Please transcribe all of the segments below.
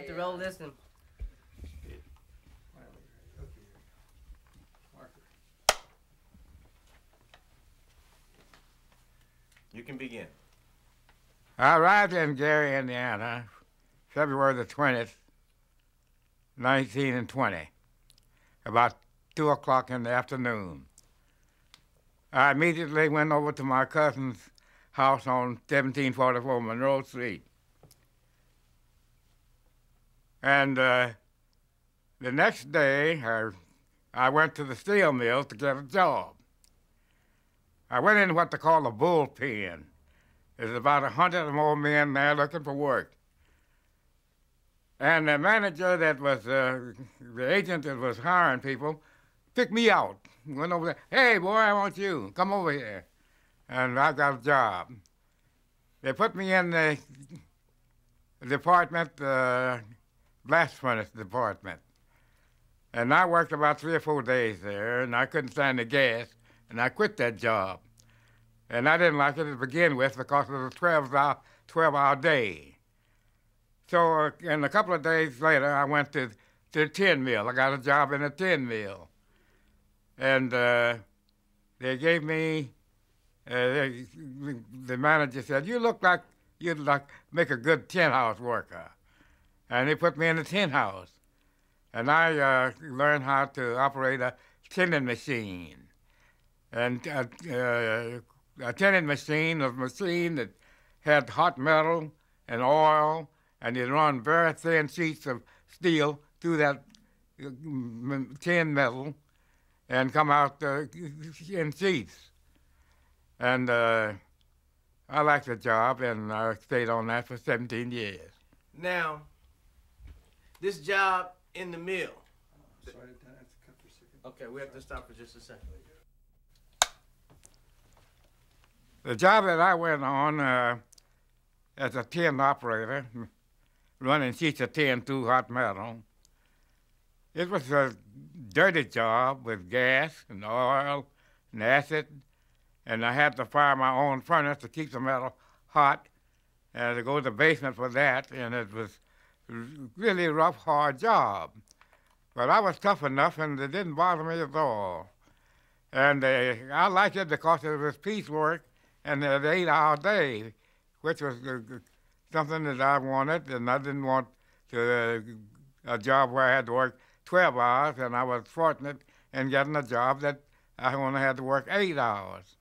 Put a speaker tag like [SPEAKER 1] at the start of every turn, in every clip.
[SPEAKER 1] Have to roll this and
[SPEAKER 2] You can begin.
[SPEAKER 3] I arrived in Gary, Indiana, February the 20th, 19 and 20, about 2 o'clock in the afternoon. I immediately went over to my cousin's house on 1744 Monroe Street. And uh, the next day, I, I went to the steel mill to get a job. I went in what they call a bullpen. There's about a hundred or more men there looking for work. And the manager that was, uh, the agent that was hiring people, picked me out. Went over there, hey boy, I want you, come over here. And I got a job. They put me in the department, uh, blast furnace department. And I worked about three or four days there, and I couldn't stand the gas, and I quit that job. And I didn't like it to begin with because it was a 12 hour, 12 hour day. So, uh, and a couple of days later, I went to, to the tin mill. I got a job in a tin mill. And uh, they gave me, uh, they, the manager said, You look like you'd like make a good tin house worker. And they put me in a tin house. And I uh, learned how to operate a tinning machine. And uh, uh, a tinning machine, was a machine that had hot metal and oil, and you'd run very thin sheets of steel through that tin metal and come out uh, in sheets. And uh, I liked the job, and I stayed on that for 17 years.
[SPEAKER 2] Now, this job in the mill. Okay, we have to stop for just a second.
[SPEAKER 3] The job that I went on uh, as a tin operator, running sheets of tin through hot metal, it was a dirty job with gas and oil and acid, and I had to fire my own furnace to keep the metal hot, and to go to the basement for that, and it was really rough, hard job. But I was tough enough, and it didn't bother me at all. And uh, I liked it because it was piecework, and an eight-hour day, which was uh, something that I wanted, and I didn't want to, uh, a job where I had to work 12 hours, and I was fortunate in getting a job that I only had to work eight hours.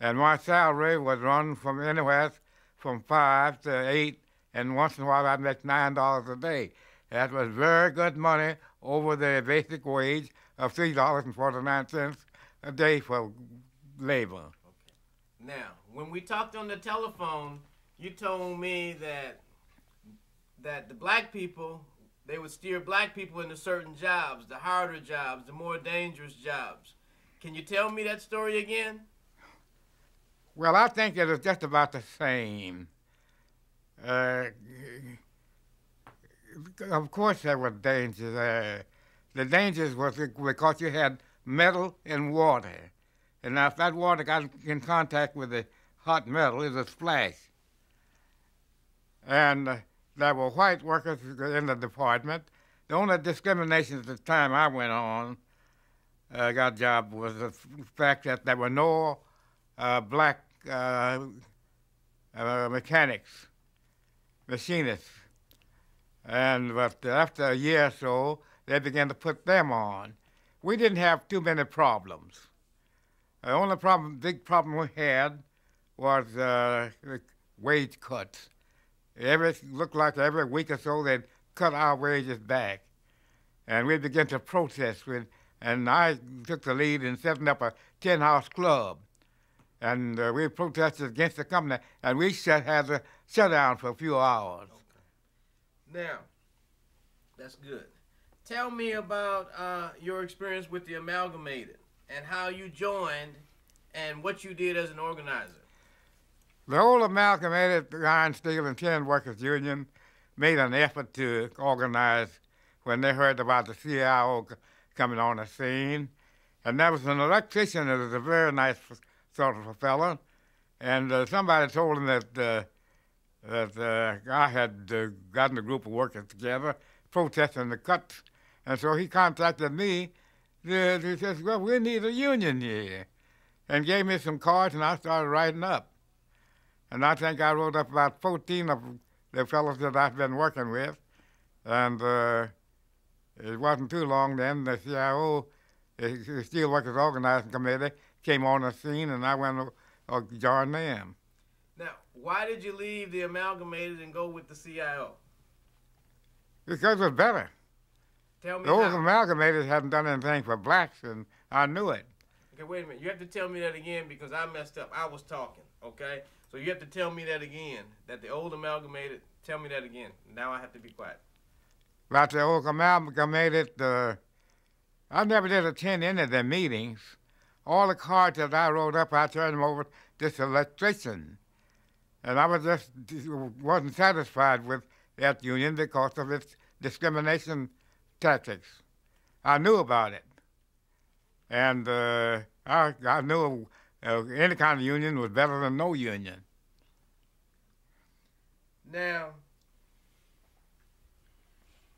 [SPEAKER 3] And my salary was run from anywhere from five to eight, and once in a while I'd make nine dollars a day. That was very good money over the basic wage of three dollars and forty-nine cents a day for labor. Okay.
[SPEAKER 2] Now, when we talked on the telephone, you told me that that the black people they would steer black people into certain jobs, the harder jobs, the more dangerous jobs. Can you tell me that story again?
[SPEAKER 3] Well, I think it was just about the same. Uh, of course, there were dangers. Uh, the dangers was because you had metal and water. And now if that water got in contact with the hot metal, it was splash. And uh, there were white workers in the department. The only discrimination at the time I went on, uh, got job, was the fact that there were no uh, black uh, mechanics, machinists. And but after a year or so, they began to put them on. We didn't have too many problems. The only problem, big problem we had was uh, wage cuts. Every looked like every week or so they'd cut our wages back, and we began to protest. With, and I took the lead in setting up a tin-house club, and uh, we protested against the company, and we shut, had a shutdown for a few hours.
[SPEAKER 2] Okay. Now, that's good. Tell me about uh, your experience with the amalgamated and how you joined and what you did as an organizer.
[SPEAKER 3] The old Amalgamated Iron, Steel, and Tin Workers Union made an effort to organize when they heard about the CIO coming on the scene. And there was an electrician that was a very nice sort of a fellow. And uh, somebody told him that uh, that uh, I had uh, gotten a group of workers together protesting the cuts. And so he contacted me. Uh, he says, well, we need a union here. And gave me some cards, and I started writing up. And I think I wrote up about 14 of the fellows that I've been working with. And uh, it wasn't too long then, the CIO, the Steelworkers Organizing Committee, came on the scene, and I went to uh, joined them.
[SPEAKER 2] Now, why did you leave the amalgamated and go with the CIO?
[SPEAKER 3] Because it was better.
[SPEAKER 2] Tell me
[SPEAKER 3] Those
[SPEAKER 2] how.
[SPEAKER 3] amalgamated hadn't done anything for blacks, and I knew it.
[SPEAKER 2] Okay, wait a minute. You have to tell me that again because I messed up. I was talking, okay? So you have to tell me that again. That the old amalgamated, tell me that again. Now I have to be quiet.
[SPEAKER 3] About the old amalgamated, uh, I never did attend any of their meetings. All the cards that I wrote up, I turned them over to this electrician. And I was just wasn't satisfied with that union because of its discrimination tactics. I knew about it. And uh, I, I knew uh, any kind of union was better than no union.
[SPEAKER 2] Now,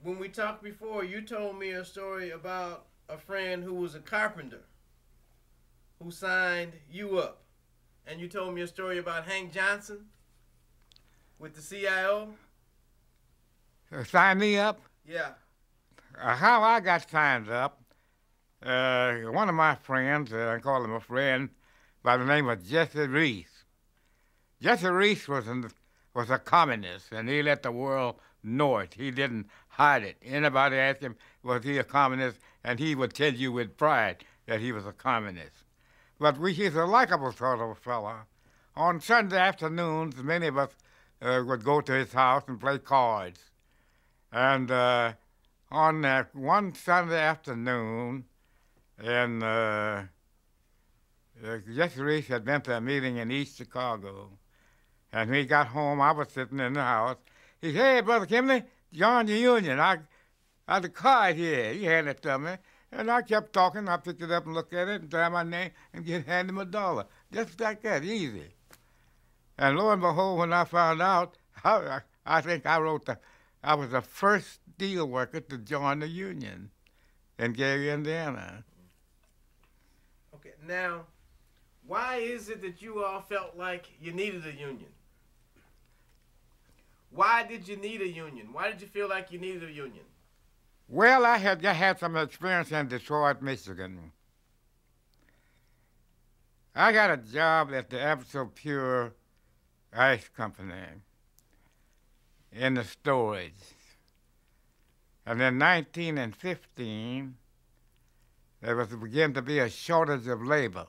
[SPEAKER 2] when we talked before, you told me a story about a friend who was a carpenter who signed you up. And you told me a story about Hank Johnson with the CIO.
[SPEAKER 3] Sign me up.
[SPEAKER 2] Yeah.
[SPEAKER 3] Uh, how I got signed up, uh, one of my friends, uh, I call him a friend, by the name of Jesse Reese. Jesse Reese was, an, was a communist, and he let the world know it. He didn't hide it. Anybody asked him, was he a communist, and he would tell you with pride that he was a communist. But he's a likable sort of a fellow. On Sunday afternoons, many of us uh, would go to his house and play cards. And uh, on that one Sunday afternoon, and uh, uh, Jesse Reese had been to a meeting in East Chicago. And when he got home, I was sitting in the house. He said, Hey, Brother Kimbley, join the union. I, I had a card here. He handed it to me. And I kept talking. I picked it up and looked at it and signed my name and get handed him a dollar. Just like that, easy. And lo and behold, when I found out, I, I think I wrote the, I was the first steel worker to join the union in Gary, Indiana.
[SPEAKER 2] Okay, now, why is it that you all felt like you needed a union? Why did you need a union? Why did you feel like you needed a union?
[SPEAKER 3] Well, I had I had some experience in Detroit, Michigan. I got a job at the Absolute Pure Ice Company in the storage. And in 19 and 15, there was beginning to be a shortage of labor.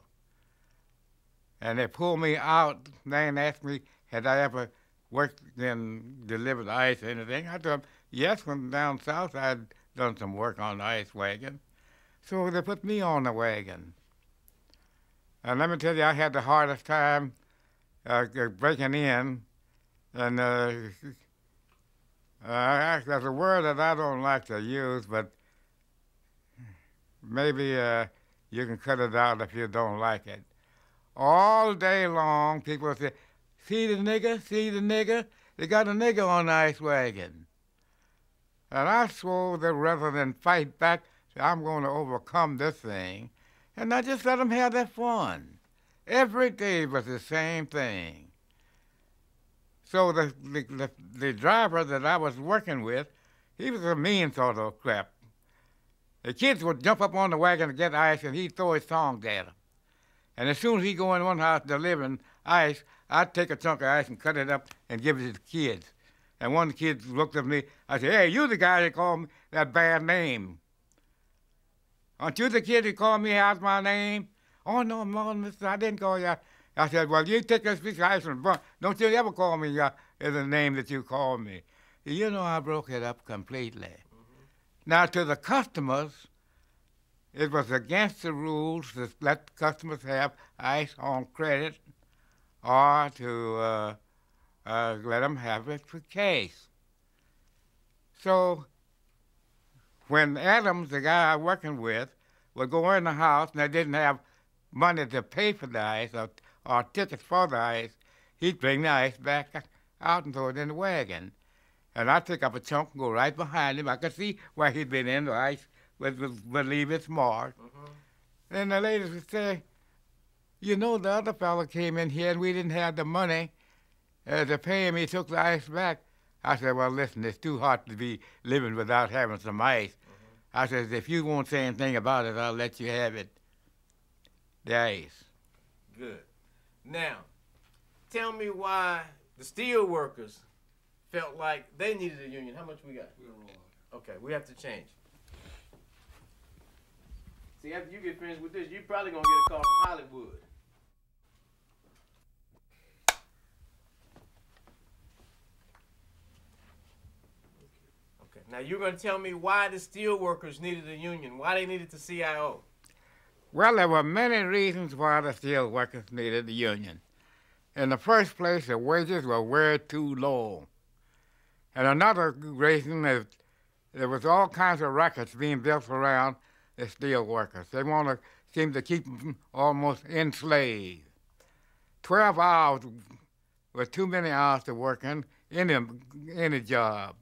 [SPEAKER 3] And they pulled me out. They asked me, had I ever worked in delivered ice or anything? I told them, yes, when down south I had done some work on the ice wagon. So they put me on the wagon. And let me tell you, I had the hardest time uh, breaking in. And uh, uh, there's a word that I don't like to use, but maybe uh, you can cut it out if you don't like it. All day long, people say, see the nigger, see the nigger? They got a nigger on the ice wagon. And I swore that rather than fight back, I'm going to overcome this thing. And I just let them have their fun. Every day was the same thing. So the, the, the, the driver that I was working with, he was a mean sort of crap. The kids would jump up on the wagon to get ice, and he'd throw his songs at them. And as soon as he go in one house delivering ice, I'd take a chunk of ice and cut it up and give it to the kids. And one of the kids looked at me. I said, "Hey, you the guy that called me that bad name? Aren't you the kid that called me out my name?" Oh no, no, mister, I didn't call you. I said, "Well, you take this piece of ice and burn. Don't you ever call me uh, the name that you called me." You know, I broke it up completely. Mm-hmm. Now, to the customers, it was against the rules to let customers have ice on credit or to uh, uh, let them have it for cash. So when Adams, the guy I was working with, would go in the house and they didn't have money to pay for the ice or, or tickets for the ice, he'd bring the ice back out and throw it in the wagon. And I took up a chunk and go right behind him. I could see where he'd been in. The ice would, would leave its mark.
[SPEAKER 2] Mhm.
[SPEAKER 3] Then the ladies would say, you know, the other fellow came in here and we didn't have the money uh, to pay him. He took the ice back. I said, well, listen, it's too hot to be living without having some ice. I said, if you won't say anything about it, I'll let you have it. The ice.
[SPEAKER 2] Good. Now, tell me why the steel workers felt like they needed a union. How much we got? Okay, we have to change. See, after you get finished with this, you're probably gonna get a call from Hollywood. Now you're gonna tell me why the steel workers needed a union, why they needed the CIO.
[SPEAKER 3] Well, there were many reasons why the steel workers needed the union. In the first place, the wages were way too low. And another reason is there was all kinds of rackets being built around the steel workers. They want to seem to keep them almost enslaved. Twelve hours were too many hours to work in any any job.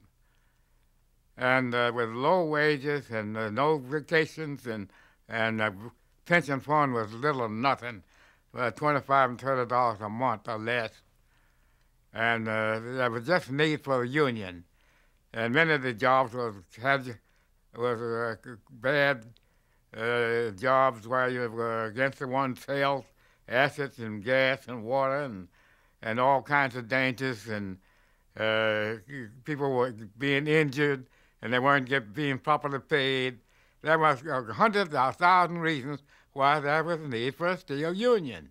[SPEAKER 3] And uh, with low wages and uh, no vacations and and uh, pension fund was little or nothing, uh, twenty-five and thirty dollars a month or less. And uh, there was just need for a union, and many of the jobs was had was uh, bad uh, jobs where you were against the one's sales assets and gas and water and and all kinds of dangers and people were being injured and they weren't get, being properly paid. There was a hundred or thousand reasons why there was a need for a steel union.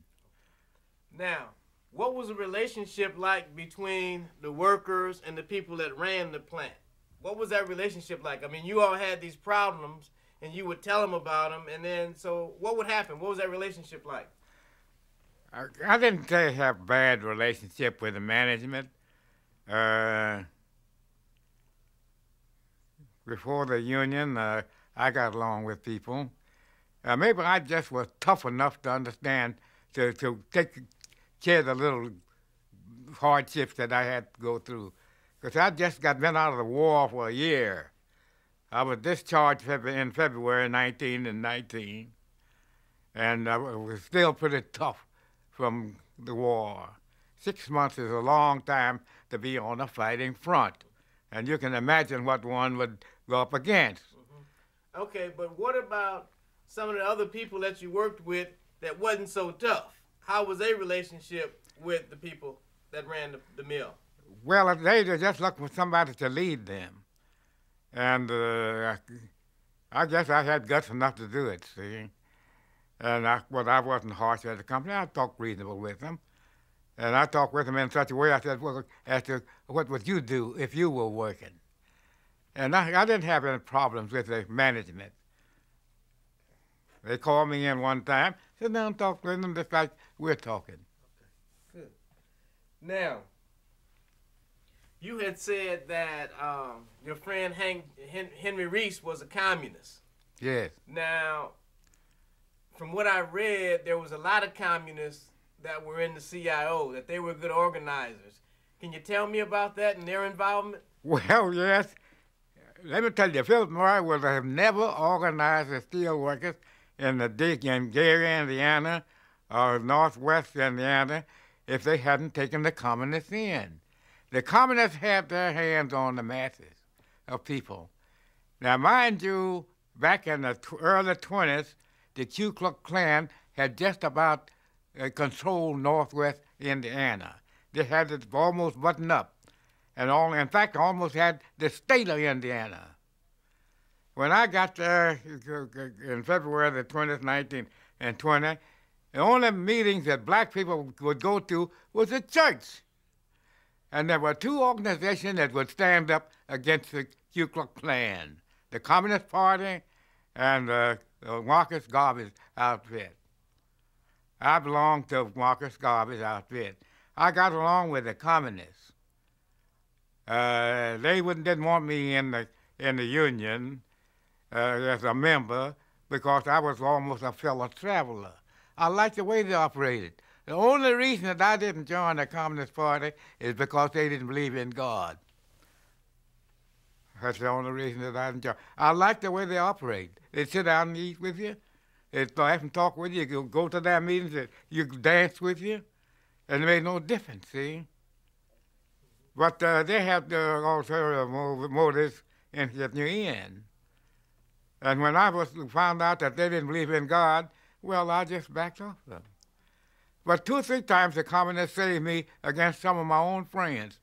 [SPEAKER 2] Now, what was the relationship like between the workers and the people that ran the plant? What was that relationship like? I mean, you all had these problems and you would tell them about them, and then so what would happen? What was that relationship like?
[SPEAKER 3] I, I didn't say have bad relationship with the management. Uh, before the union, uh, I got along with people. Uh, maybe I just was tough enough to understand to, to take care of the little hardships that I had to go through. Because I just got been out of the war for a year. I was discharged in February 19 and 19, and I was still pretty tough from the war. Six months is a long time to be on a fighting front, and you can imagine what one would go up against.
[SPEAKER 2] Okay, but what about some of the other people that you worked with that wasn't so tough? How was their relationship with the people that ran the, the mill?
[SPEAKER 3] Well, they were just looking for somebody to lead them, and uh, I guess I had guts enough to do it. See, and I, well, I wasn't harsh at the company. I talked reasonable with them, and I talked with them in such a way. I said, "Well, as to what would you do if you were working?" And I, I didn't have any problems with the management. They called me in one time, sit down and talk with them just like we're talking. Okay.
[SPEAKER 2] Now, you had said that um, your friend Hank, Hen- Henry Reese was a communist.
[SPEAKER 3] Yes.
[SPEAKER 2] Now, from what I read, there was a lot of communists that were in the CIO, that they were good organizers. Can you tell me about that and their involvement?
[SPEAKER 3] Well, yes. Let me tell you, Philip Murray would have never organized the steel workers in the dig in Gary, Indiana, or Northwest Indiana, if they hadn't taken the communists in. The communists had their hands on the masses of people. Now, mind you, back in the early 20s, the Ku Klux Klan had just about uh, controlled Northwest Indiana. They had it almost buttoned up, and all, in fact, almost had the state of Indiana. When I got there in February the 20th, 19 and 20, the only meetings that black people would go to was the church. And there were two organizations that would stand up against the Ku Klux Klan the Communist Party and the Marcus Garvey's outfit. I belonged to Marcus Garvey's outfit. I got along with the communists. Uh, they wouldn't, didn't want me in the, in the union uh, as a member because I was almost a fellow traveler. I liked the way they operated. The only reason that I didn't join the Communist Party is because they didn't believe in God. That's the only reason that I didn't join. I like the way they operate. They sit down and eat with you. They laugh and talk with you. You go to their meetings. You dance with you. And it made no difference, see? But uh, they have the ulterior motives in you in. And when I was found out that they didn't believe in God, well, I just backed off them. But two or three times the communists saved me against some of my own friends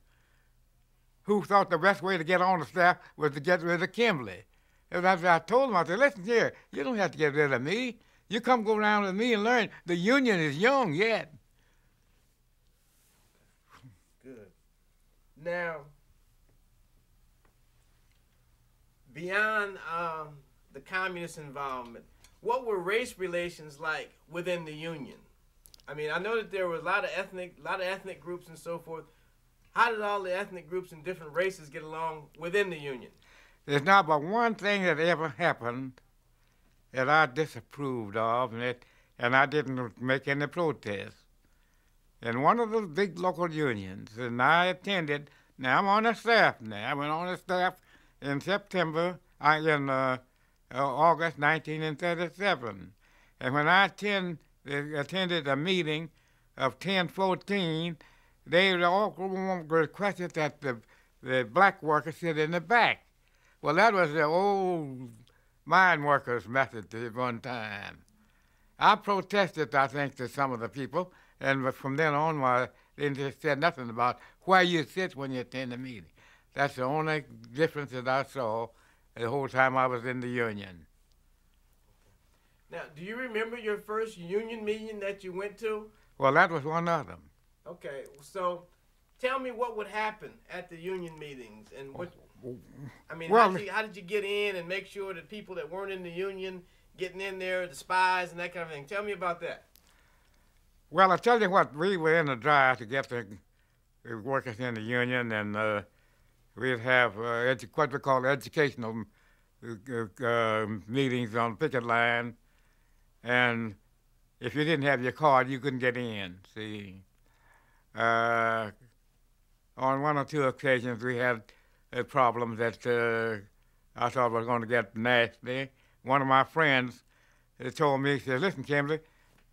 [SPEAKER 3] who thought the best way to get on the staff was to get rid of Kimbley. And as I told them, I said, listen here, you don't have to get rid of me. You come go around with me and learn. The union is young yet.
[SPEAKER 2] Good. Now, beyond um, the communist involvement, what were race relations like within the union? I mean, I know that there were a lot of ethnic, a lot of ethnic groups and so forth. How did all the ethnic groups and different races get along within the union?
[SPEAKER 3] There's not but one thing that ever happened that I disapproved of, and, it, and I didn't make any protest. In one of the big local unions, and I attended. Now I'm on the staff now. I went on the staff in September, I, in uh, uh, August 1937. And when I attend, attended a meeting of 1014, they all requested that the, the black workers sit in the back. Well, that was the old mine workers' method at one time. I protested, I think, to some of the people, and from then on, they just said nothing about where you sit when you attend a meeting. That's the only difference that I saw the whole time I was in the union.
[SPEAKER 2] Now, do you remember your first union meeting that you went to?
[SPEAKER 3] Well, that was one of them.
[SPEAKER 2] Okay, so tell me what would happen at the union meetings and what. I mean, well, how, did you, how did you get in and make sure that people that weren't in the union getting in there, the spies and that kind of thing? Tell me about that.
[SPEAKER 3] Well, I tell you what, we were in the drive to get the workers in the union, and uh, we'd have uh, what we call educational uh, uh, meetings on picket line, and if you didn't have your card, you couldn't get in. See, uh, on one or two occasions we had a problem that uh, I thought was going to get nasty. One of my friends told me, he said, "Listen, Kimbley,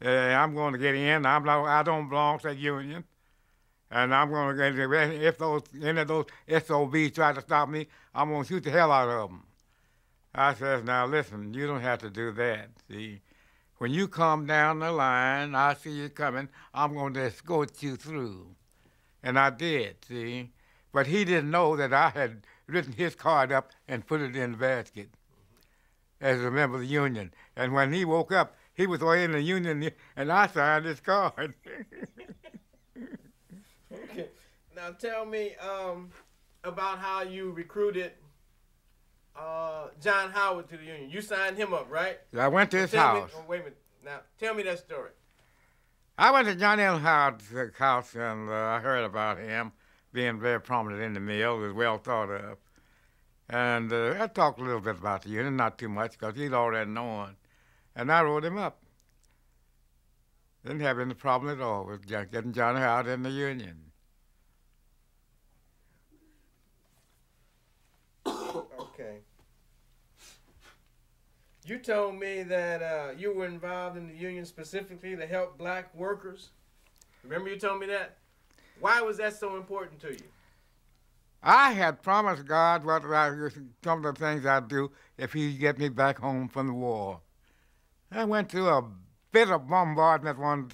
[SPEAKER 3] I'm going to get in. I'm not, I don't belong to the union." And I'm going to get if those any of those SOBs try to stop me, I'm going to shoot the hell out of them. I says, now listen, you don't have to do that. See, when you come down the line, I see you coming. I'm going to escort you through, and I did. See, but he didn't know that I had written his card up and put it in the basket as a member of the union. And when he woke up, he was in the union, and I signed his card.
[SPEAKER 2] Now tell me um, about how you recruited uh, John Howard to the union. You signed him up, right?
[SPEAKER 3] I went to his house.
[SPEAKER 2] Me, oh, wait a minute. Now tell me that story.
[SPEAKER 3] I went to John L. Howard's house and uh, I heard about him being very prominent in the mill, was well thought of. And uh, I talked a little bit about the union, not too much, because he'd already known. And I wrote him up. Didn't have any problem at all with getting John Howard in the union.
[SPEAKER 2] You told me that uh, you were involved in the union specifically to help black workers. Remember you told me that? Why was that so important to you?
[SPEAKER 3] I had promised God what I, some of the things I'd do if he'd get me back home from the war. I went through a bit of bombardment one,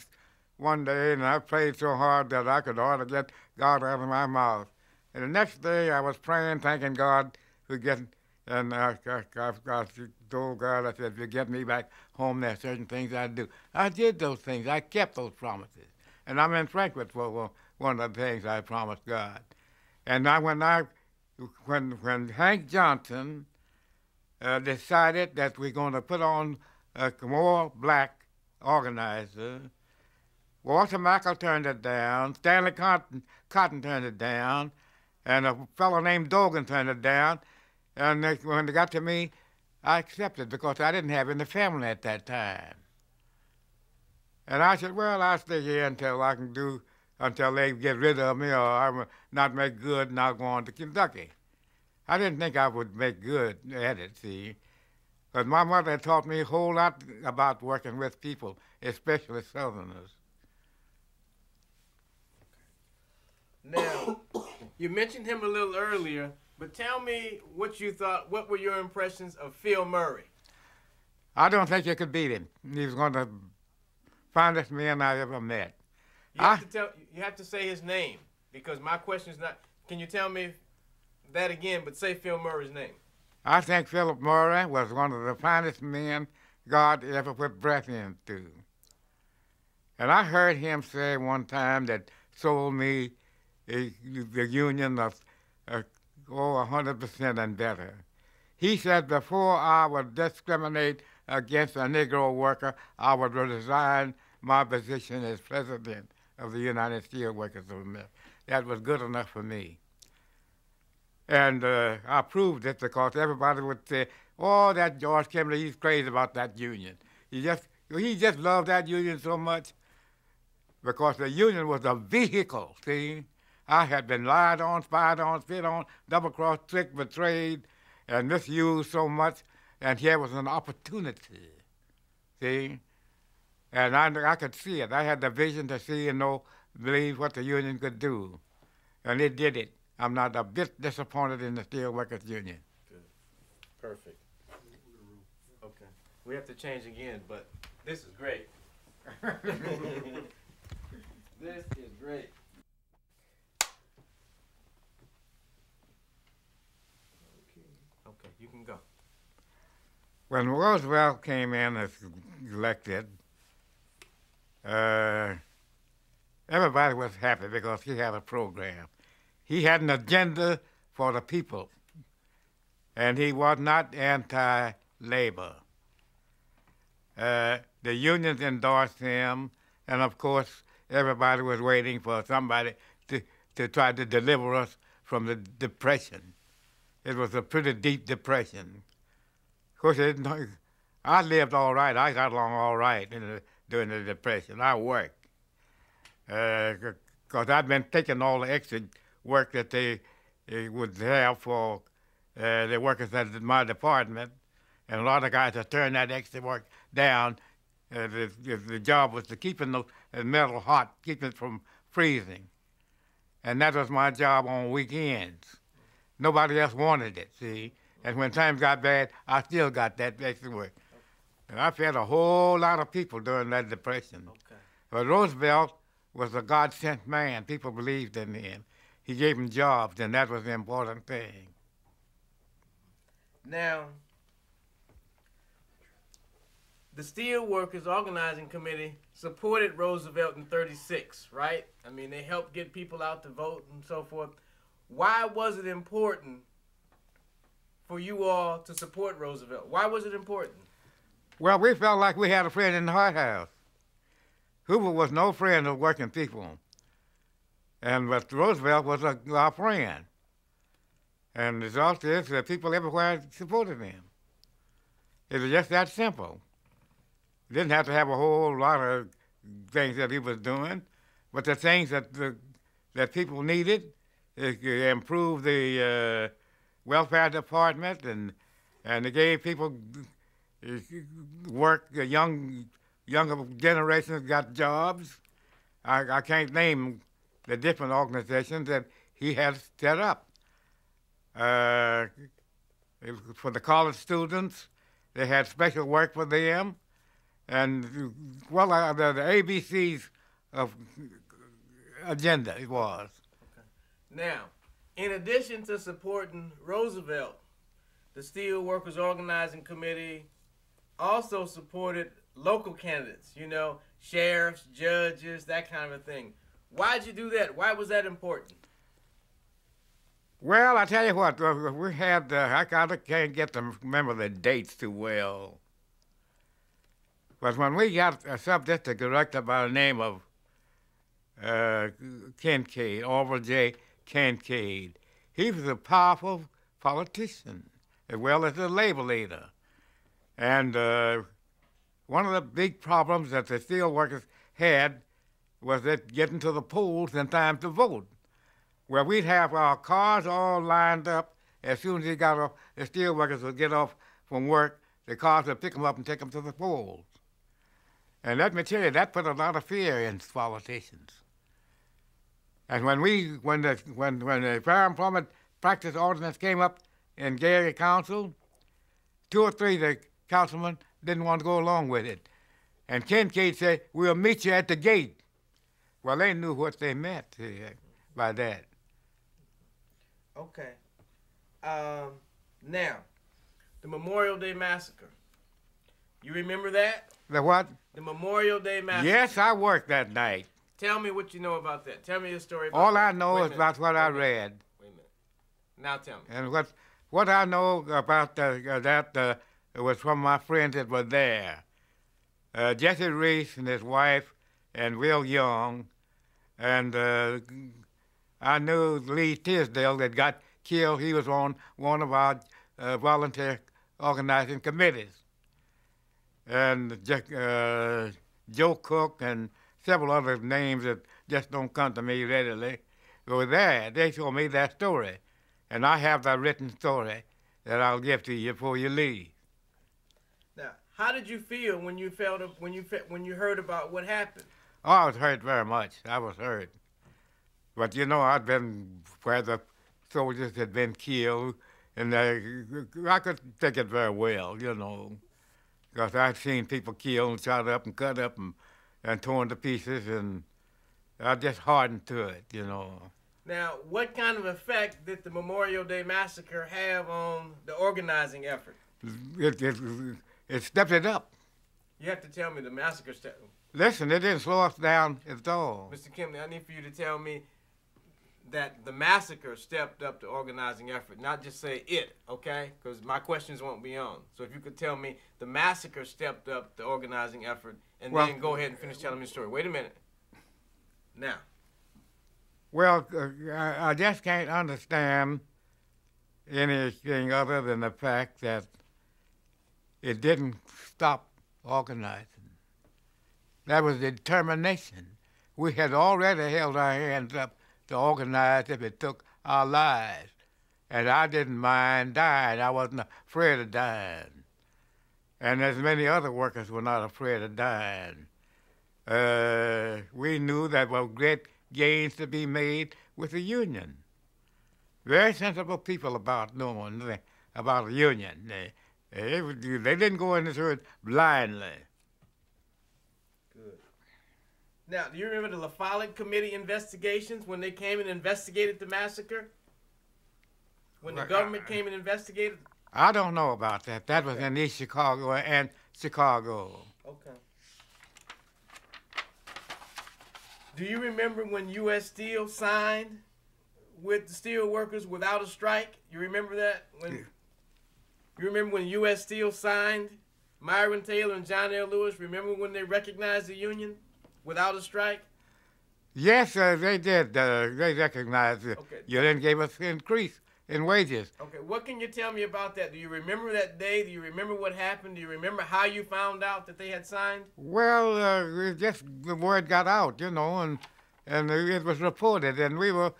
[SPEAKER 3] one day, and I prayed so hard that I could hardly get God out of my mouth. And the next day I was praying, thanking God for getting and I, I, I, I told God, I said, if you get me back home, there's certain things I'd do. I did those things. I kept those promises. And I'm in Frankfort for one of the things I promised God. And I, when I, when, when Hank Johnson uh, decided that we're going to put on a more black organizer, Walter Michael turned it down, Stanley Cotton, Cotton turned it down, and a fellow named Dogan turned it down, and when they got to me, I accepted because I didn't have any family at that time. And I said, well, I'll stay here until I can do, until they get rid of me or I'm not make good and I'll go on to Kentucky. I didn't think I would make good at it, see. But my mother had taught me a whole lot about working with people, especially Southerners.
[SPEAKER 2] Now, you mentioned him a little earlier, but tell me what you thought, what were your impressions of Phil Murray?
[SPEAKER 3] I don't think you could beat him. He was one of the finest men I ever met.
[SPEAKER 2] You have,
[SPEAKER 3] I-
[SPEAKER 2] to tell, you have to say his name because my question is not. Can you tell me that again? But say Phil Murray's name.
[SPEAKER 3] I think Philip Murray was one of the finest men God ever put breath into. And I heard him say one time that sold me a, the union of uh, oh, 100% and better. He said before I would discriminate against a Negro worker, I would resign my position as president of the United Steelworkers of America. That was good enough for me. And uh, I proved it because everybody would say, "Oh, that George Kimbley, he's crazy about that union. He just he just loved that union so much because the union was a vehicle. See, I had been lied on, spied on, spit on, double crossed, tricked, betrayed, and misused so much, and here was an opportunity. See, and I I could see it. I had the vision to see and know, believe what the union could do, and it did it. I'm not a bit disappointed in the Steelworkers Union.
[SPEAKER 2] Perfect. Okay. We have to change again, but this is great. this is great. Okay, you can go.
[SPEAKER 3] When Roosevelt came in as elected, uh, everybody was happy because he had a program. He had an agenda for the people, and he was not anti-labor. Uh, the unions endorsed him, and of course, everybody was waiting for somebody to, to try to deliver us from the depression. It was a pretty deep depression. Of course, it, I lived all right. I got along all right in the, during the depression. I worked because I'd been taking all the extra work that they, they would have for uh, the workers at my department, and a lot of guys had turned that extra work down. Uh, the, the, job was to keeping the the metal hot, keeping it from freezing, and that was my job on weekends. Nobody else wanted it, see. And when times got bad, I still got that extra work. And I fed a whole lot of people during that depression.
[SPEAKER 2] Okay.
[SPEAKER 3] But Roosevelt was a God sent man. People believed in him. He gave them jobs, and that was the important thing.
[SPEAKER 2] Now, the Steel Workers Organizing Committee supported Roosevelt in 36, right? I mean, they helped get people out to vote and so forth. Why was it important for you all to support Roosevelt? Why was it important?
[SPEAKER 3] Well, we felt like we had a friend in the White House. Hoover was no friend of working people. And but Roosevelt was a, our friend. And the result is that people everywhere supported him. It was just that simple. Didn't have to have a whole lot of things that he was doing, but the things that the, that people needed, it could improve the uh, welfare department, and and it gave people uh, work. The young younger generations got jobs. I, I can't name the different organizations that he had set up. Uh, for the college students, they had special work for them, and well, uh, the, the ABCs of agenda it was.
[SPEAKER 2] Now, in addition to supporting Roosevelt, the Steel Workers Organizing Committee also supported local candidates, you know, sheriffs, judges, that kind of a thing. Why'd you do that? Why was that important?
[SPEAKER 3] Well, I tell you what, uh, we had, uh, I can't get to remember the dates too well. But when we got a sub-district director by the name of uh, Kincaid, Orville J. Kincaid, he was a powerful politician as well as a labor leader. And uh, one of the big problems that the steel workers had was that getting to the polls in time to vote. Well, we'd have our cars all lined up as soon as they got off. The steel workers would get off from work. The cars would pick them up and take them to the polls. And let me tell you, that put a lot of fear in politicians. And when we, when the when when the Fair Employment Practice Ordinance came up in Gary Council, two or three of the councilmen didn't want to go along with it. And Kincaid said, We'll meet you at the gate. Well, they knew what they meant uh, by that.
[SPEAKER 2] Okay. Um, now, the Memorial Day Massacre. You remember that?
[SPEAKER 3] The what?
[SPEAKER 2] The Memorial Day Massacre.
[SPEAKER 3] Yes, I worked that night.
[SPEAKER 2] Tell me what you know about that. Tell me the story. About
[SPEAKER 3] All
[SPEAKER 2] that.
[SPEAKER 3] I know is about what
[SPEAKER 2] Wait
[SPEAKER 3] I read.
[SPEAKER 2] Wait a minute. Now tell me.
[SPEAKER 3] And what what I know about the, uh, that uh, was from my friends that were there. Uh, Jesse Reese and his wife, and Will Young, and uh, I knew Lee Tisdale that got killed. He was on one of our uh, volunteer organizing committees. And uh, Joe Cook and several other names that just don't come to me readily were there. They told me that story. And I have that written story that I'll give to you before you leave.
[SPEAKER 2] Now, how did you feel when you felt when you when you heard about what happened?
[SPEAKER 3] Oh, I was hurt very much. I was hurt. But you know, I'd been where the soldiers had been killed, and I, I could take it very well, you know, because I'd seen people killed and shot up and cut up and, and torn to pieces, and I just hardened to it, you know.
[SPEAKER 2] Now, what kind of effect did the Memorial Day Massacre have on the organizing effort?
[SPEAKER 3] It, it, it stepped it up.
[SPEAKER 2] You have to tell me the massacre stepped.
[SPEAKER 3] Listen, it didn't slow us down at all.
[SPEAKER 2] Mr. Kimbley, I need for you to tell me that the massacre stepped up the organizing effort, not just say it, okay? Because my questions won't be on. So if you could tell me the massacre stepped up the organizing effort, and
[SPEAKER 3] Well-
[SPEAKER 2] then go ahead and finish telling me the story. Wait a minute. Now,
[SPEAKER 3] Well, uh, I, I just can't understand anything other than the fact that it didn't stop organizing. That was determination. We had already held our hands up to organize if it took our lives. And I didn't mind dying. I wasn't afraid of dying. And as many other workers were not afraid of dying. Uh, we knew that were great gains to be made with the union. Very sensible people about knowing the- about the union. They, they, they didn't go into it blindly.
[SPEAKER 2] good. Now, do you remember the La Follette Committee investigations when they came and investigated the massacre? When the government came and investigated?
[SPEAKER 3] I don't know about that. That was
[SPEAKER 2] Okay.
[SPEAKER 3] in East Chicago and Chicago.
[SPEAKER 2] Okay. Do you remember when U.S. Steel signed with the steel workers without a strike? You remember that? When
[SPEAKER 3] Yeah.
[SPEAKER 2] you remember when U.S. Steel signed? Myron Taylor and John L. Lewis. Remember when they recognized the union without a strike?
[SPEAKER 3] Yes, uh, they did. Uh, they recognized the
[SPEAKER 2] Okay.
[SPEAKER 3] union gave us an increase in wages.
[SPEAKER 2] Okay. What can you tell me about that? Do you remember that day? Do you remember what happened? Do you remember how you found out that they had signed?
[SPEAKER 3] Well, uh, just the word got out, you know, and and it was reported, and we were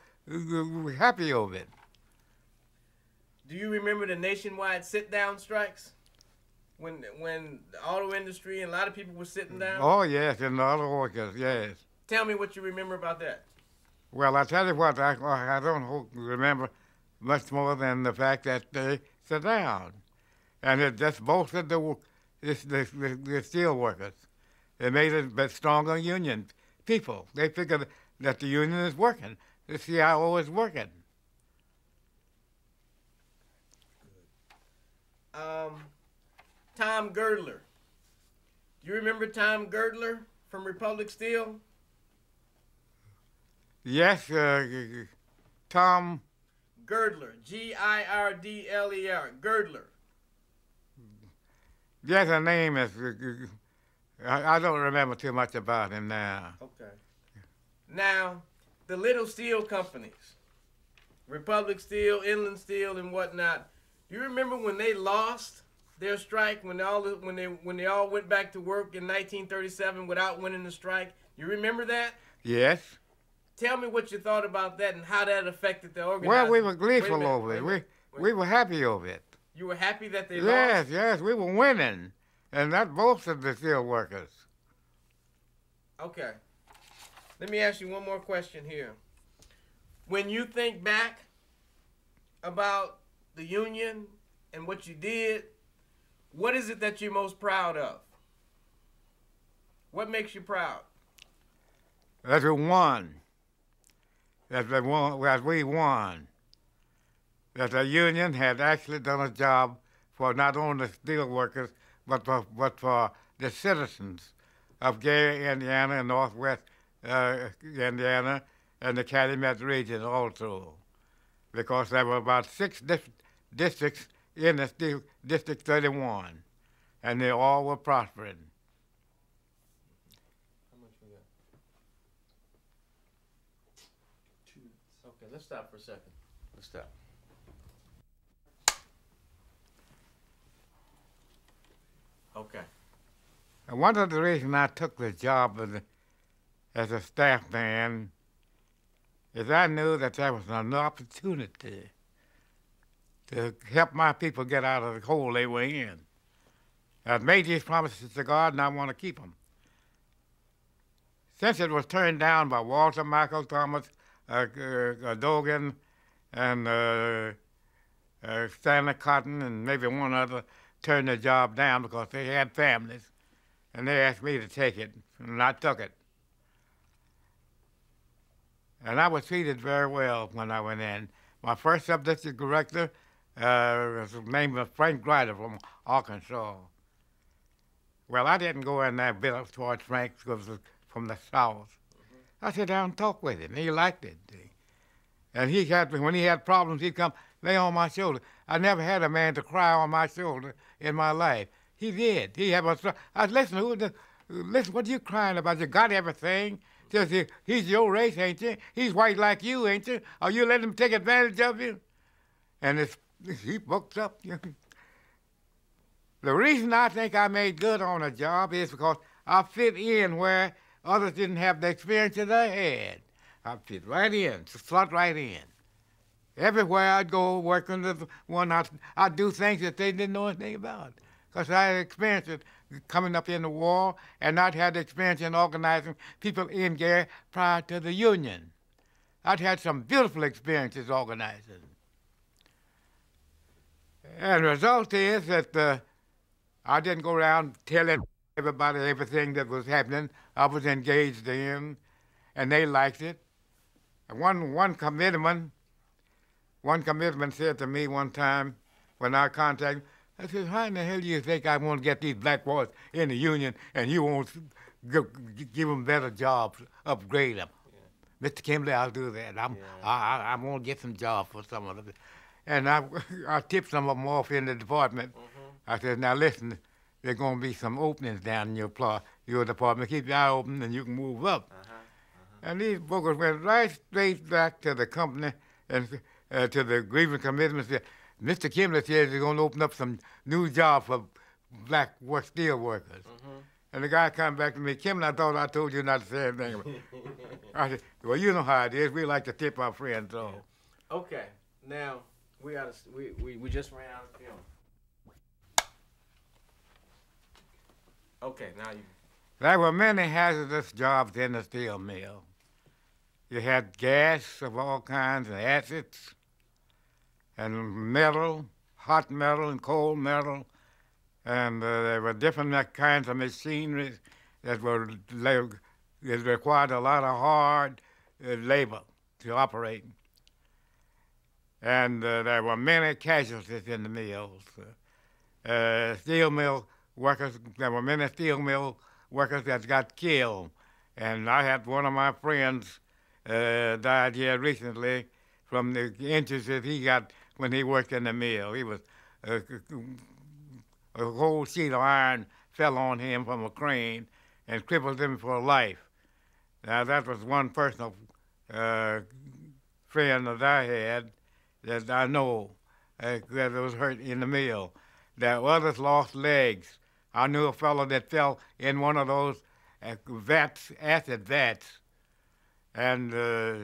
[SPEAKER 3] happy over it.
[SPEAKER 2] Do you remember the nationwide sit-down strikes? When when the auto industry and a lot of people were sitting down.
[SPEAKER 3] Oh yes, and the other workers, yes.
[SPEAKER 2] Tell me what you remember about that.
[SPEAKER 3] Well, I tell you what, I I don't remember much more than the fact that they sit down, and it just bolstered the this, the, the, the steel workers. It made it a stronger union. People they figured that the union is working. The CIO is working.
[SPEAKER 2] Um, Tom Girdler. Do you remember Tom Girdler from Republic Steel?
[SPEAKER 3] Yes, uh, Tom.
[SPEAKER 2] Girdler. G I R D L E R. Girdler.
[SPEAKER 3] Yes, the name is. I, I don't remember too much about him now.
[SPEAKER 2] Okay. Now, the little steel companies, Republic Steel, Inland Steel, and whatnot. Do you remember when they lost their strike? When all the, when they when they all went back to work in 1937 without winning the strike? You remember that?
[SPEAKER 3] Yes.
[SPEAKER 2] Tell me what you thought about that and how that affected the organization.
[SPEAKER 3] Well, we were gleeful
[SPEAKER 2] minute,
[SPEAKER 3] over it. We,
[SPEAKER 2] minute,
[SPEAKER 3] we were happy over it.
[SPEAKER 2] You were happy that they
[SPEAKER 3] Yes,
[SPEAKER 2] lost?
[SPEAKER 3] yes, we were winning. And that both of the steel workers.
[SPEAKER 2] Okay. Let me ask you one more question here. When you think back about the union and what you did, what is it that you're most proud of? What makes you proud?
[SPEAKER 3] That we won. That, we won, that we won. That the union had actually done a job for not only the steel workers, but for, but for the citizens of Gary, Indiana, and Northwest uh, Indiana, and the Calumet region also. Because there were about six dif- districts in the steel, District 31, and they all were prospering.
[SPEAKER 2] How much we got? Okay, let's stop for a second. Let's stop. Okay.
[SPEAKER 3] And one of the reasons I took the job as a, as a staff man is I knew that there was an opportunity to help my people get out of the hole they were in. I've made these promises to God, and I want to keep them. Since it was turned down by Walter Michael Thomas, Dogan, and uh, uh, Stanley Cotton, and maybe one other, turned the job down because they had families, and they asked me to take it, and I took it. And I was treated very well when I went in. My first sub-district director uh, was named Frank Grider from Arkansas. Well, I didn't go in there bitter towards Frank because from the South. I sat down and talked with him. and He liked it. And he had, when he had problems, he'd come lay on my shoulder. I never had a man to cry on my shoulder in my life. He did. He had a. I said, listen, who listen, what are you crying about? You got everything. Just he, he's your race, ain't you? He's white like you, ain't you? Are you letting him take advantage of you? And it's, he booked up. the reason I think I made good on a job is because I fit in where others didn't have the experience that I had. I fit right in, slot right in. Everywhere I'd go working with one, I'd, I'd do things that they didn't know anything about. Because I had experience coming up in the war, and I'd had experience in organizing people in Gary prior to the Union. I'd had some beautiful experiences organizing. And the result is that uh, I didn't go around telling everybody everything that was happening. I was engaged in, and they liked it. And one one commitment, one commitment said to me one time when I contacted, I said, "How in the hell do you think I want to get these black boys in the union, and you won't give, give them better jobs, upgrade them?" Mr. Kimbley, I'll do that. I'm,
[SPEAKER 2] Yeah.
[SPEAKER 3] I, I, I'm going to get some jobs for some of them. And I, I tipped some of them off in the department. Mm-hmm. I said, now listen, there's going to be some openings down in your, pl- your department. Keep your eye open and you can move up. Uh-huh, uh-huh. And these bookers went right straight back to the company and uh, to the grievance committee and said, Mr. Kimbley says he's going to open up some new jobs for black work, steel workers. Mm-hmm. And the guy come back to me, Kim, I thought I told you not to say anything. I said, well, you know how it is. We like to tip our friends off.
[SPEAKER 2] Okay. Now we got to we, we we just ran out of film. Okay. Now you.
[SPEAKER 3] There were many hazardous jobs in the steel mill. You had gas of all kinds and acids and metal, hot metal and cold metal, and uh, there were different kinds of machinery that were required a lot of hard uh, labor to operate. And uh, there were many casualties in the mills. Uh, steel mill workers, there were many steel mill workers that got killed. And I had one of my friends uh, died here recently from the injuries that he got when he worked in the mill. He was uh, a whole sheet of iron fell on him from a crane and crippled him for life. Now that was one personal uh, friend that I had that I know uh, that was hurt in the mill. There others lost legs. I knew a fellow that fell in one of those vats, acid vats, and uh,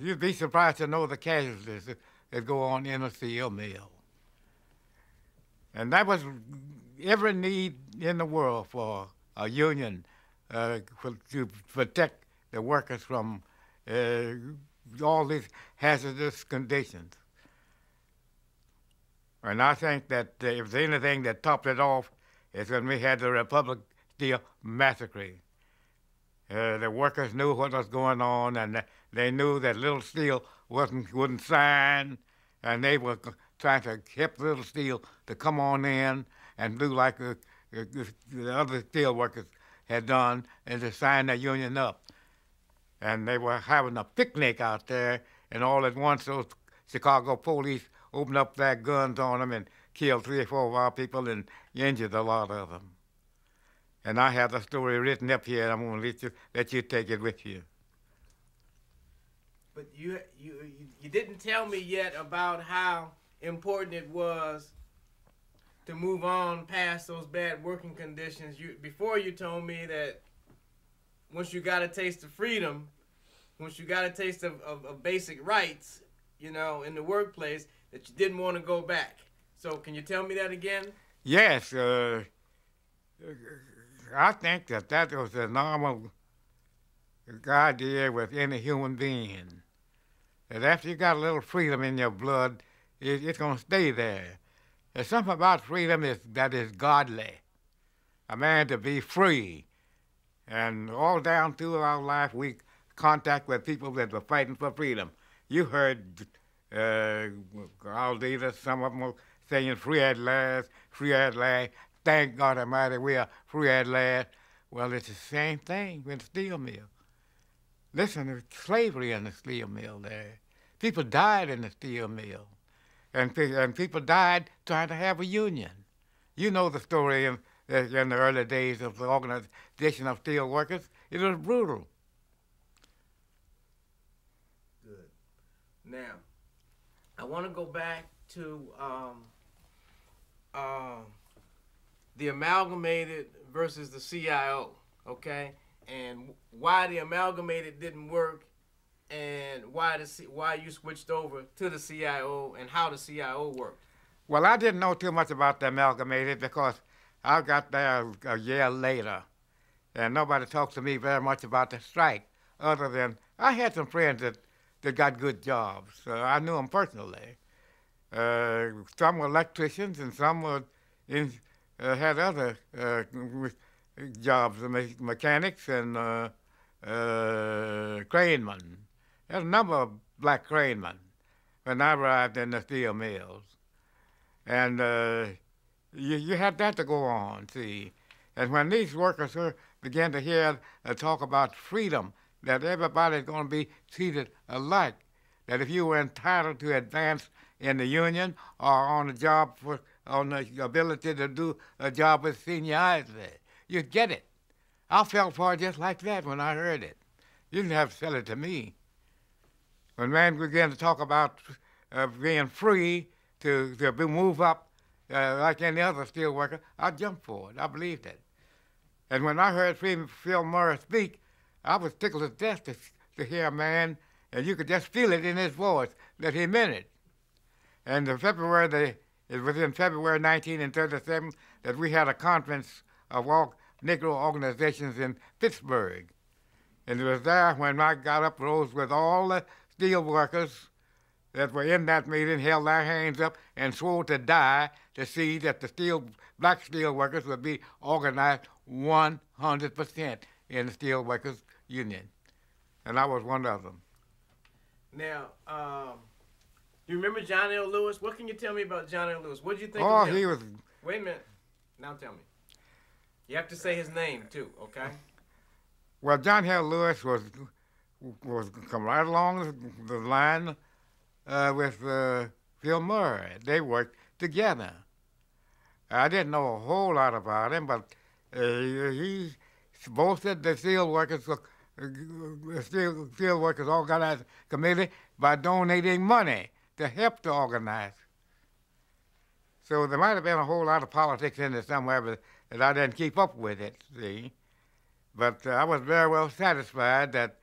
[SPEAKER 3] you'd be surprised to know the casualties that, that go on in a steel mill. And that was every need in the world for a union uh, for, to protect the workers from uh, all these hazardous conditions. And I think that uh, if there's anything that topped it off, it's when we had the Republic Steel Massacre. Uh, the workers knew what was going on, and they knew that Little Steel wasn't wouldn't sign, and they were trying to get Little Steel to come on in and do like the, the other steel workers had done, and to sign the union up. And they were having a picnic out there, and all at once those Chicago police opened up their guns on them and killed three or four of our people and injured a lot of them. And I have the story written up here. and I'm going to let you, let you take it with you.
[SPEAKER 2] But you, you, you didn't tell me yet about how important it was to move on past those bad working conditions. You before you told me that once you got a taste of freedom, once you got a taste of, of, of basic rights, you know, in the workplace, that you didn't want to go back. So can you tell me that again?
[SPEAKER 3] Yes. Uh, I think that that was a normal idea with any human being. That after you got a little freedom in your blood, it, it's going to stay there. There's something about freedom is, that is godly. A man to be free. And all down through our life, we contact with people that were fighting for freedom. You heard uh, our leaders, some of them saying free at last, free at last. Thank God Almighty, we are free at last. Well, it's the same thing with the steel mill. Listen, there's slavery in the steel mill there. People died in the steel mill. And, and people died trying to have a union. You know the story in, in the early days of the organization of steel workers. It was brutal.
[SPEAKER 2] Good. Now, I want to go back to um, uh, the amalgamated versus the CIO, okay? And why the amalgamated didn't work and why the why you switched over to the CIO and how the CIO worked.
[SPEAKER 3] Well, I didn't know too much about the amalgamated because I got there a year later, and nobody talked to me very much about the strike, other than I had some friends that that got good jobs. Uh, I knew them personally. Uh, some were electricians and some were in, uh, had other uh, jobs, me- mechanics and uh, uh, cranemen. There's a number of black cranemen when I arrived in the steel mills. And you, you had that to go on, see. And when these workers began to hear talk about freedom, that everybody's going to be treated alike. That if you were entitled to advance in the union or on a job for on the ability to do a job with seniority, you'd get it. I felt for it just like that when I heard it. You didn't have to sell it to me. When man began to talk about uh, being free to, to move up uh, like any other steel worker, I jumped for it. I believed it. And when I heard Phil Murray speak, I was tickled to death to, to hear a man, and you could just feel it in his voice that he meant it. And the February, the, it was in February 1937 that we had a conference of all Negro organizations in Pittsburgh. And it was there when I got up, rose with all the steel workers that were in that meeting, held their hands up and swore to die to see that the steel, black steel workers would be organized 100% in the steel workers union, and I was one of them.
[SPEAKER 2] Now, um, do you remember John L. Lewis? What can you tell me about John L. Lewis? What did you think
[SPEAKER 3] oh,
[SPEAKER 2] of him?
[SPEAKER 3] he was.
[SPEAKER 2] Wait a minute. Now tell me. You have to say his name too, okay?
[SPEAKER 3] Well, John L. Lewis was was come right along the line uh, with uh, Phil Murray. They worked together. I didn't know a whole lot about him, but uh, he both the steel workers steel, steel workers organized committee by donating money to help to organize. So there might have been a whole lot of politics in it somewhere, but that I didn't keep up with it, see. But uh, I was very well satisfied that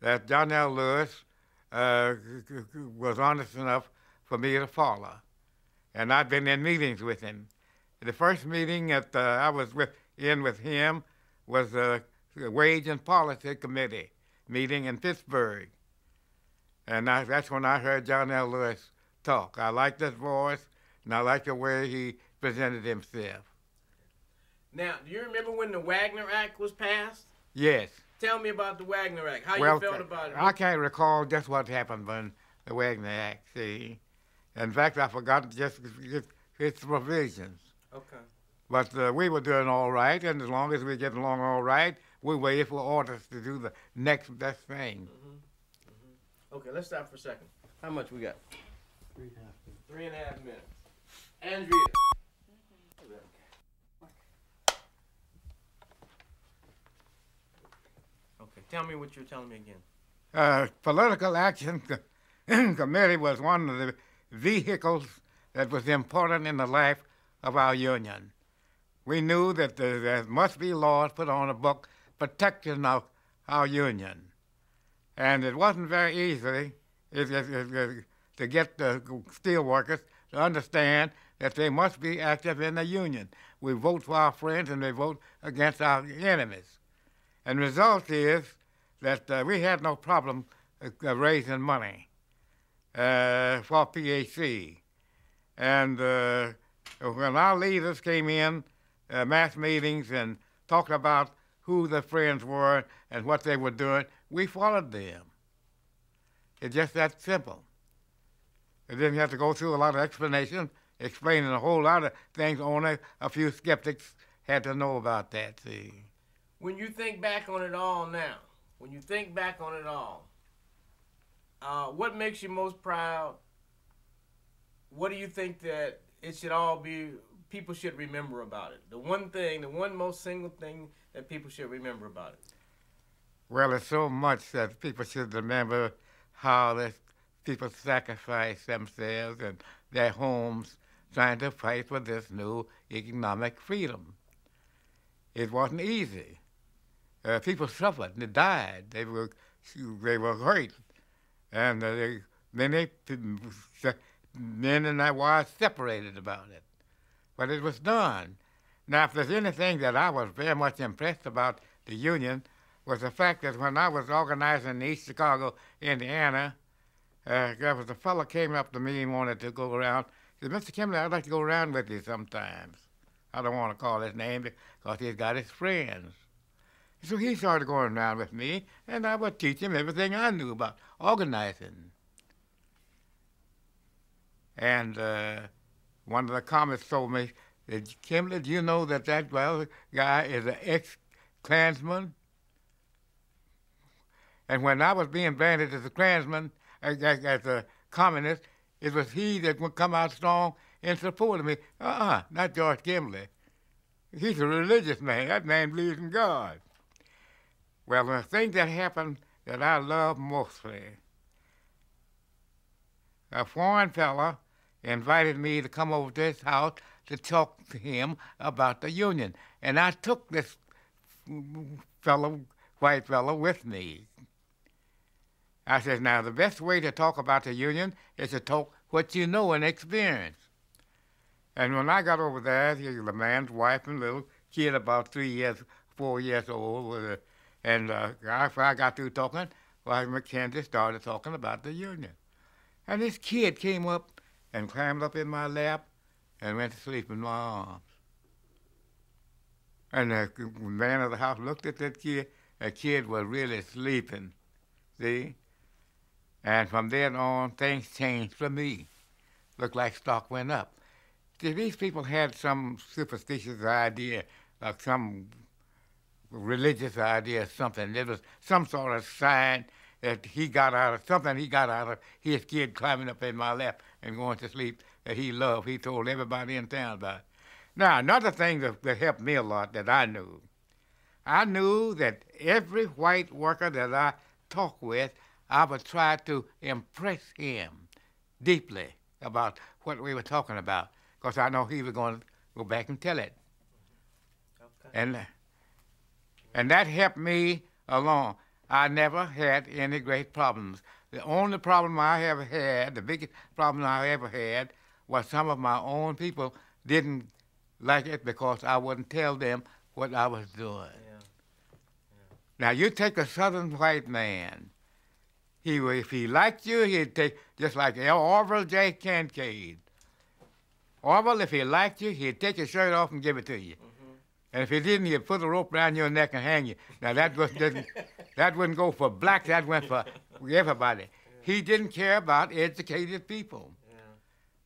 [SPEAKER 3] that John L. Lewis uh, was honest enough for me to follow, and I've been in meetings with him. The first meeting that uh, I was with, in with him was the Wage and Policy Committee meeting in Pittsburgh. And I, that's when I heard John L. Lewis talk. I liked his voice, and I liked the way he presented himself.
[SPEAKER 2] Now, do you remember when the Wagner Act was passed?
[SPEAKER 3] Yes.
[SPEAKER 2] Tell me about the Wagner Act. How
[SPEAKER 3] well,
[SPEAKER 2] you felt about it?
[SPEAKER 3] I can't recall just what happened when the Wagner Act. See, in fact, I forgot just its provisions.
[SPEAKER 2] Okay.
[SPEAKER 3] But uh, we were doing all right, and as long as we get along all right, we waited for orders to do the next best thing.
[SPEAKER 2] Okay, let's stop for a second. How much we got?
[SPEAKER 1] Three and a half minutes.
[SPEAKER 2] Three and a half minutes. Andrea. Okay, tell me what you're telling me again.
[SPEAKER 3] Uh, political action committee was one of the vehicles that was important in the life of our union. We knew that there, there must be laws put on the book protecting our, our union. And it wasn't very easy it, it, it, to get the steel workers to understand that they must be active in the union. We vote for our friends and they vote against our enemies. And the result is that uh, we had no problem uh, raising money uh, for PAC. And uh, when our leaders came in, uh, mass meetings, and talked about who the friends were and what they were doing, we followed them. It's just that simple. It didn't have to go through a lot of explanation, explaining a whole lot of things. Only a few skeptics had to know about that. See.
[SPEAKER 2] When you think back on it all now, when you think back on it all, uh, what makes you most proud? What do you think that it should all be? People should remember about it. The one thing, the one most single thing that people should remember about it.
[SPEAKER 3] Well, it's so much that people should remember how the people sacrificed themselves and their homes trying to fight for this new economic freedom. It wasn't easy. Uh, people suffered and they died. They were they were hurt, and uh, they, many men and their wives separated about it. But it was done. Now, if there's anything that I was very much impressed about the union, was the fact that when I was organizing in East Chicago, Indiana, uh, there was a fellow came up to me and wanted to go around. He said, Mr. Kimbley, I'd like to go around with you sometimes. I don't want to call his name because he's got his friends. So he started going around with me, and I would teach him everything I knew about organizing. And uh, one of the comments told me, Kimbley, do you know that that guy is an ex-Klansman? And when I was being branded as a Klansman, as, as a communist, it was he that would come out strong in support of me. Uh-uh, not George Kimbley. He's a religious man. That man believes in God. Well, the thing that happened that I love mostly, a foreign fellow invited me to come over to his house to talk to him about the Union. And I took this fellow, white fellow, with me. I said, now the best way to talk about the Union is to talk what you know and experience. And when I got over there, the man's wife and little kid, about three years, four years old, a, and uh, after I got through talking, well, Mackenzie started talking about the Union. And this kid came up and climbed up in my lap and went to sleep in my arms. And the man of the house looked at that kid. The kid was really sleeping, see? And from then on, things changed for me. Looked like stock went up. These people had some superstitious idea, like some religious idea, something. There was some sort of sign that he got out of something he got out of his kid climbing up in my lap and going to sleep that he loved. He told everybody in town about it. Now, another thing that, that helped me a lot that I knew, I knew that every white worker that I talked with I would try to impress him deeply about what we were talking about because I know he was going to go back and tell it.
[SPEAKER 2] Okay.
[SPEAKER 3] And And that helped me along. I never had any great problems. The only problem I ever had, the biggest problem I ever had, was some of my own people didn't like it because I wouldn't tell them what I was doing.
[SPEAKER 2] Yeah.
[SPEAKER 3] Now you take a southern white man. He if he liked you, he'd take just like Orville J. Kincaid. Orville, if he liked you, he'd take your shirt off and give it to you. Mm-hmm. And if he didn't, he'd put a rope around your neck and hang you. Now that was didn't, that wouldn't go for blacks. That went for everybody. He didn't care about educated people
[SPEAKER 2] Yeah.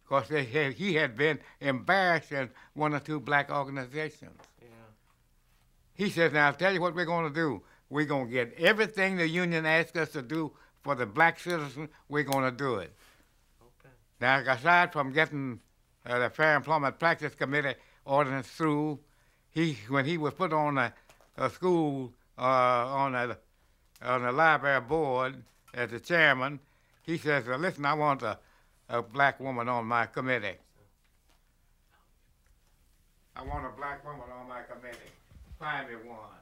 [SPEAKER 3] because they had, he had been embarrassed in one or two black organizations.
[SPEAKER 2] Yeah.
[SPEAKER 3] He says, now I'll tell you what we're going to do. We're going to get everything the union asked us to do for the black citizen, we're going to do it.
[SPEAKER 2] Okay.
[SPEAKER 3] Now, aside from getting uh, the Fair Employment Practice Committee ordinance through, he when he was put on a, a school uh, on a on the library board as the chairman, he says, "Uh, "Listen, I want a, a black woman on my committee. I want a black woman on my committee. Find me one."